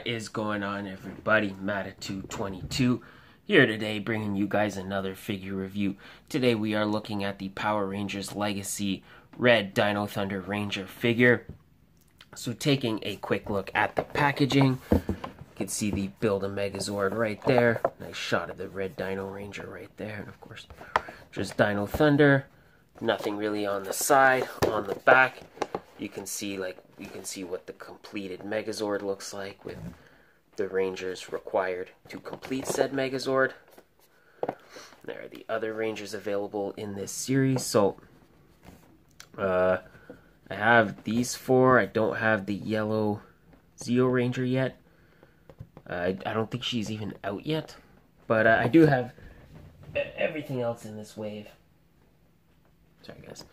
What is going on, everybody? Mattitude22 here today, bringing you guys another figure review. Today, we are looking at the Power Rangers Legacy Red Dino Thunder Ranger figure. So, taking a quick look at the packaging, you can see the Build a Megazord right there. Nice shot of the Red Dino Ranger right there, and of course, just Dino Thunder. Nothing really on the side. On the back, you can see like you can see what the completed Megazord looks like with the Rangers required to complete said Megazord. There are the other Rangers available in this series. So, uh, I have these four. I don't have the yellow Zeo Ranger yet. Uh, I, I don't think she's even out yet. But uh, I do have everything else in this wave. Sorry, guys.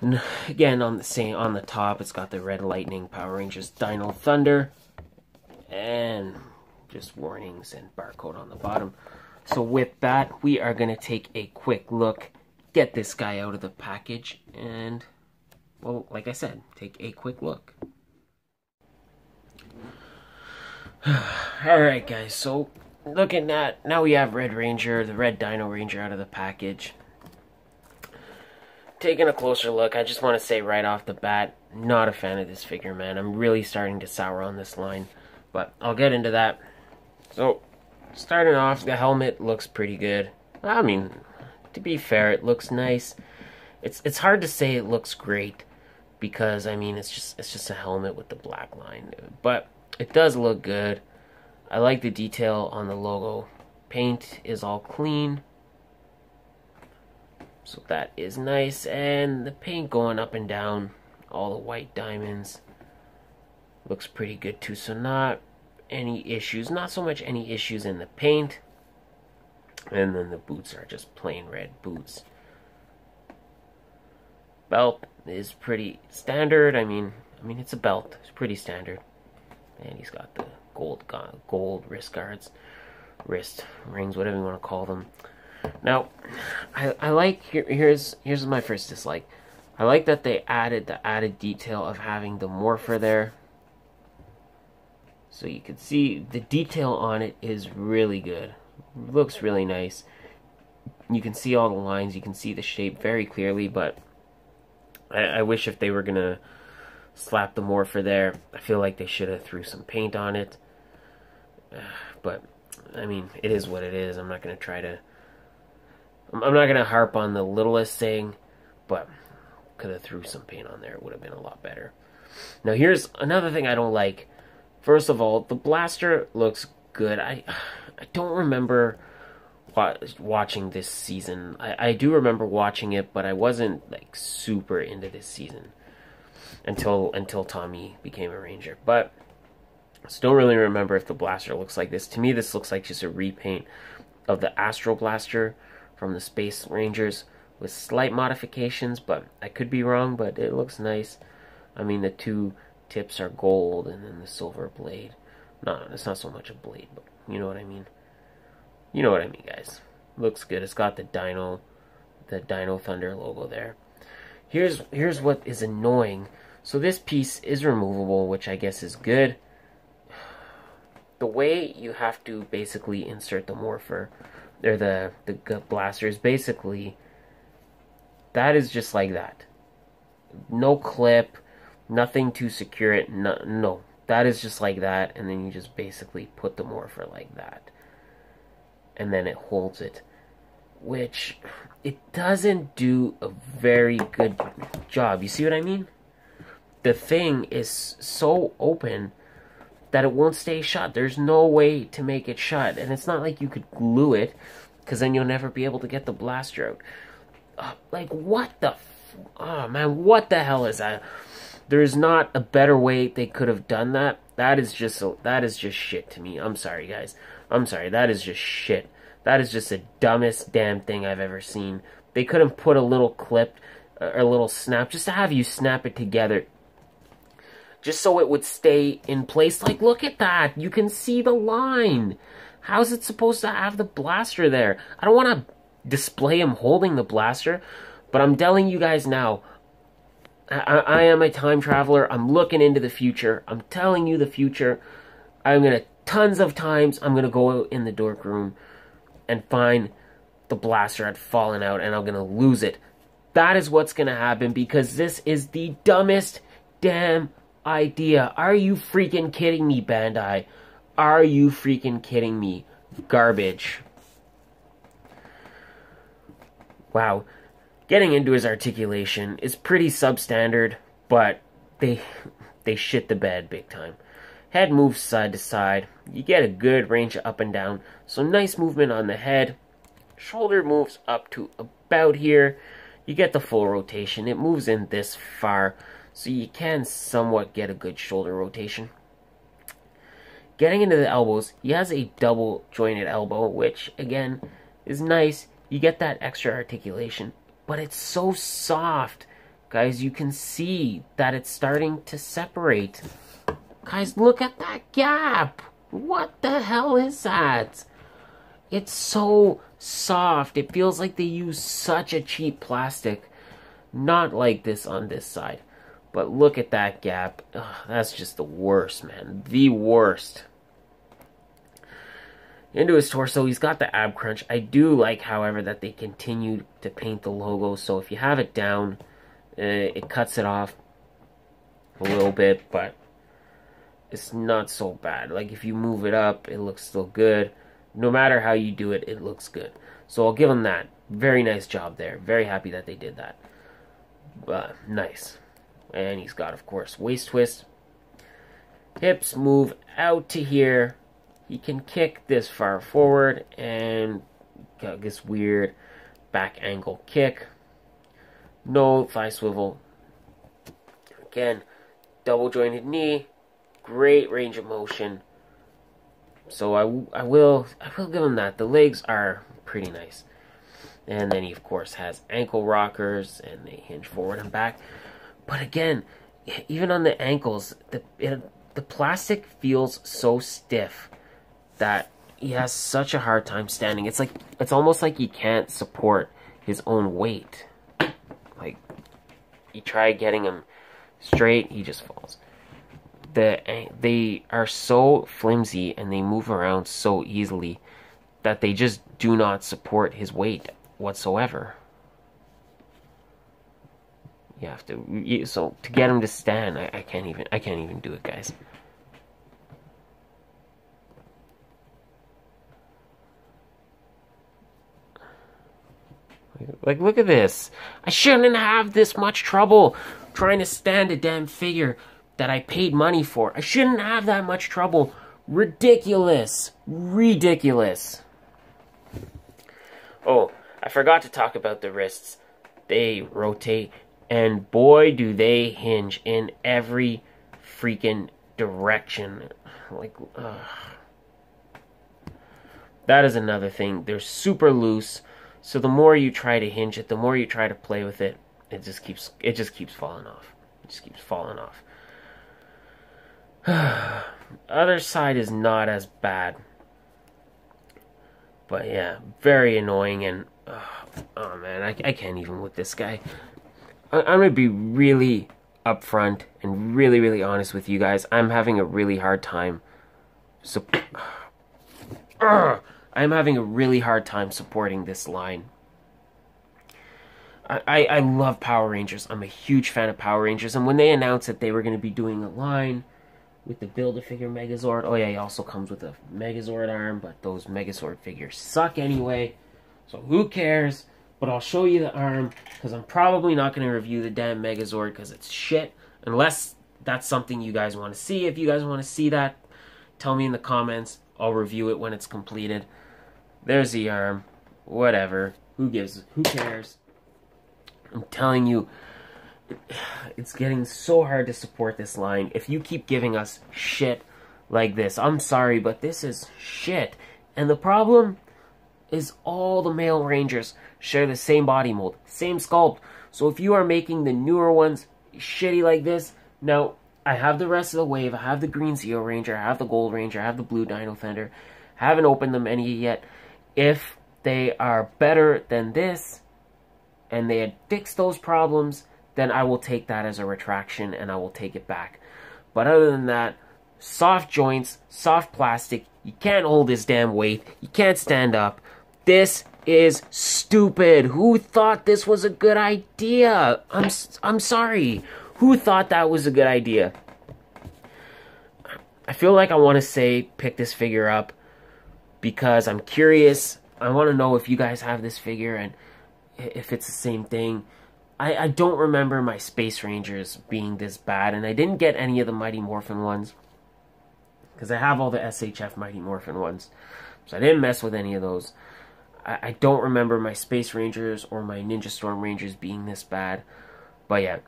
And again, on the same on the top, it's got the Red Lightning Power Rangers Dino Thunder, and just warnings and barcode on the bottom. So with that, we are gonna take a quick look, get this guy out of the package, and well, like I said, take a quick look. Alright guys, so looking at, now we have Red Ranger, the Red Dino Ranger out of the package taking a closer look, I just want to say right off the bat, not a fan of this figure, man. I'm really starting to sour on this line, but I'll get into that. So, starting off, the helmet looks pretty good. I mean, to be fair, it looks nice. It's it's hard to say it looks great because I mean it's just it's just a helmet with the black line, but it does look good. I like the detail on the logo. Paint is all clean. So that is nice. And the paint going up and down, all the white diamonds. Looks pretty good too. So not any issues. Not so much any issues in the paint. And then the boots are just plain red boots. Belt is pretty standard. I mean, I mean it's a belt. It's pretty standard. And he's got the gold gold wrist guards, wrist rings, whatever you want to call them. Now, I, I like here, here's here's my first dislike. I like that they added the added detail of having the morpher there. So you can see the detail on it is really good. looks really nice. You can see all the lines, you can see the shape very clearly, but I, I wish if they were gonna slap the morpher there, I feel like they should have threw some paint on it. But I mean, it is what it is. I'm not gonna try to I'm not gonna harp on the littlest thing, but could have threw some paint on there. It would have been a lot better. Now here's another thing I don't like. First of all, the blaster looks good. I I don't remember watching this season. I, I do remember watching it, but I wasn't like super into this season until until Tommy became a ranger. But I still don't really remember if the blaster looks like this. To me, this looks like just a repaint of the Astro Blaster from the Space Rangers with slight modifications, but I could be wrong, but it looks nice. I mean, the two tips are gold and then the silver blade. No, it's not so much a blade, but you know what I mean. You know what I mean, guys. Looks good. It's got the Dino, the Dino Thunder logo there. Here's here's what is annoying. So this piece is removable, which I guess is good. The way you have to basically insert the morpher or the the gut blasters basically that is just like that. No clip nothing to secure it no, no. That is just like that and then you just basically put the morpher like that. And then it holds it which it doesn't do a very good job. You see what i mean? The thing is so open that it won't stay shut. There's no way to make it shut. And it's not like you could glue it, because then you'll never be able to get the blaster out. Uh, like, what the... oh, man, what the hell is that? There's not a better way they could have done that. That is just that is just shit to me. I'm sorry, guys. I'm sorry. That is just shit. That is just the dumbest damn thing I've ever seen. They couldn't put a little clip or a little snap just to have you snap it together just so it would stay in place. Like, look at that. You can see the line. How's it supposed to have the blaster there? I don't want to display him holding the blaster, but I'm telling you guys now, I, I am a time traveler. I'm looking into the future. I'm telling you the future. I'm gonna tons of times. I'm gonna go in the dork room and find the blaster had fallen out, and I'm gonna lose it. That is what's gonna happen because this is the dumbest damn idea. Are you freaking kidding me, Bandai? Are you freaking kidding me? Garbage. Wow. Getting into his articulation is pretty substandard, but they they shit the bed big time. Head moves side to side. You get a good range up and down. So nice movement on the head. Shoulder moves up to about here. You get the full rotation. It moves in this far. So you can somewhat get a good shoulder rotation. Getting into the elbows, he has a double jointed elbow, which again is nice. You get that extra articulation, but it's so soft. Guys, you can see that it's starting to separate. Guys, look at that gap. What the hell is that? It's so soft. It feels like they use such a cheap plastic. Not like this on this side. But look at that gap. Ugh, that's just the worst, man. The worst. Into his torso, he's got the ab crunch. I do like, however, that they continue to paint the logo. So if you have it down, uh, it cuts it off a little bit, but it's not so bad. Like if you move it up, it looks still good. No matter how you do it, it looks good. So I'll give them that. Very nice job there. Very happy that they did that. Uh, nice. And he's got, of course, waist twist. Hips move out to here. He can kick this far forward and this weird back angle kick. No thigh swivel. Again, double jointed knee great range of motion. So I, I will I will give him that. The legs are pretty nice. And then he of course has ankle rockers and they hinge forward and back. But again, even on the ankles, the it, the plastic feels so stiff that he has such a hard time standing. It's like it's almost like he can't support his own weight. Like you try getting him straight, he just falls the they are so flimsy and they move around so easily that they just do not support his weight whatsoever. You have to so to get him to stand, I, I can't even I can't even do it, guys. Like, look at this. I shouldn't have this much trouble trying to stand a damn figure that I paid money for. I shouldn't have that much trouble. Ridiculous. Ridiculous. Oh, I forgot to talk about the wrists. They rotate, and boy, do they hinge in every freaking direction. Like, ugh. That is another thing. They're super loose, so the more you try to hinge it, the more you try to play with it, it just keeps it just keeps falling off. It just keeps falling off. Other side is not as bad. But yeah, very annoying and oh man, I, I can't even with this guy. I, I'm gonna be really upfront and really, really honest with you guys. I'm having a really hard time. So, I'm having a really hard time supporting this line. I, I, love Power Rangers. I'm a huge fan of Power Rangers, and when they announced that they were going to be doing a line with the Build-A-Figure Megazord. Oh yeah, he also comes with a Megazord arm, but those Megazord figures suck anyway. So who cares? But I'll show you the arm, because I'm probably not going to review the damn Megazord, because it's shit. Unless that's something you guys want to see. If you guys want to see that, tell me in the comments. I'll review it when it's completed. There's the arm. Whatever. Who gives? Who cares? I'm telling you, it's getting so hard to support this line. If you keep giving us shit like this, I'm sorry, but this is shit. And the problem is all the male rangers share the same body mold, same sculpt. So if you are making the newer ones shitty like this, now I have the rest of the wave, I have the green Zeo Ranger, I have the gold Ranger, I have the blue Dino Thunder. Haven't opened them any yet. If they are better than this, and they fixed those problems, then I will take that as a retraction and I will take it back. But other than that, soft joints, soft plastic, you can't hold this damn weight, you can't stand up. This is stupid. Who thought this was a good idea? I'm I'm sorry. Who thought that was a good idea? I feel like I want to say pick this figure up because I'm curious. I want to know if you guys have this figure and if it's the same thing. I, I don't remember my Space Rangers being this bad, and I didn't get any of the Mighty Morphin ones. Because I have all the SHF Mighty Morphin ones. So I didn't mess with any of those. I, I don't remember my Space Rangers or my Ninja Storm Rangers being this bad. But yeah,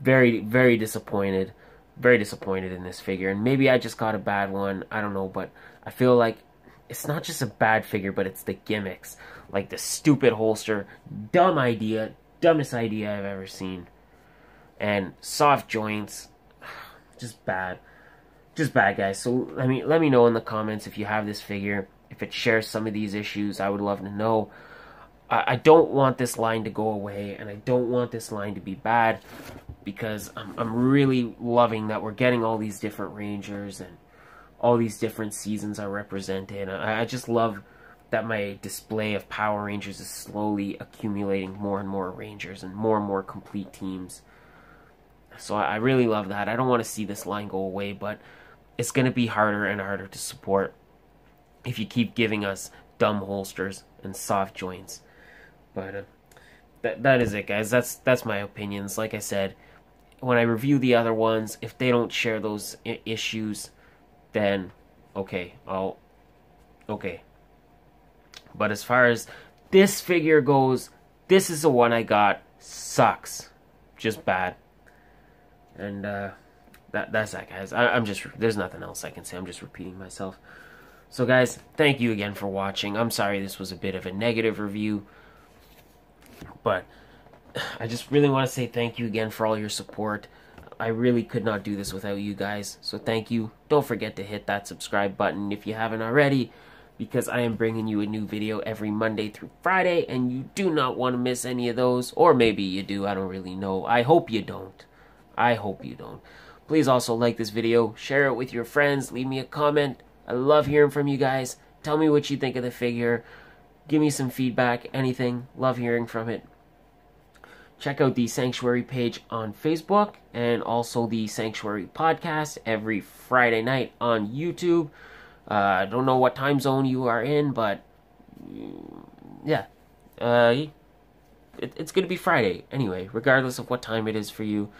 very, very disappointed. Very disappointed in this figure. And maybe I just got a bad one. I don't know, but I feel like it's not just a bad figure, but it's the gimmicks. Like the stupid holster, dumb idea, dumbest idea I've ever seen. And soft joints, just bad. Just bad, guys. So let me let me know in the comments if you have this figure, if it shares some of these issues. I would love to know. I, I don't want this line to go away, and I don't want this line to be bad because I'm, I'm really loving that we're getting all these different Rangers and all these different seasons are represented. I, I just love that my display of Power Rangers is slowly accumulating more and more Rangers and more and more complete teams. So I, I really love that. I don't want to see this line go away, but it's going to be harder and harder to support if you keep giving us dumb holsters and soft joints. But uh, that that is it, guys. That's that's my opinions. Like I said, when I review the other ones, if they don't share those issues, then okay, I'll okay. But as far as this figure goes, this is the one I got. Sucks. Just bad. And uh that that's that guys. I, I'm just there's nothing else I can say. I'm just repeating myself. So guys, thank you again for watching. I'm sorry this was a bit of a negative review. But I just really want to say thank you again for all your support. I really could not do this without you guys. So thank you. Don't forget to hit that subscribe button if you haven't already because I am bringing you a new video every Monday through Friday and you do not want to miss any of those. Or maybe you do. I don't really know. I hope you don't. I hope you don't. Please also like this video. Share it with your friends. Leave me a comment. I love hearing from you guys. Tell me what you think of the figure. Give me some feedback. Anything. Love hearing from it check out the Sanctuary page on Facebook and also the Sanctuary podcast every Friday night on YouTube. Uh, I don't know what time zone you are in, but mm, yeah, uh, it, it's going to be Friday anyway, regardless of what time it is for you.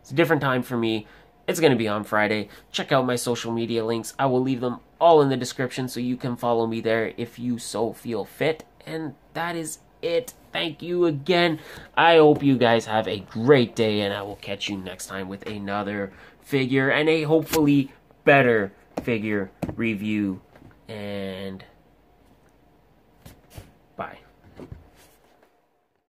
It's a different time for me. It's going to be on Friday. Check out my social media links. I will leave them all in the description so you can follow me there if you so feel fit. And that is it. Thank you again. I hope you guys have a great day, and I will catch you next time with another figure and a hopefully better figure review. And bye.